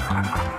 Ha ha ha.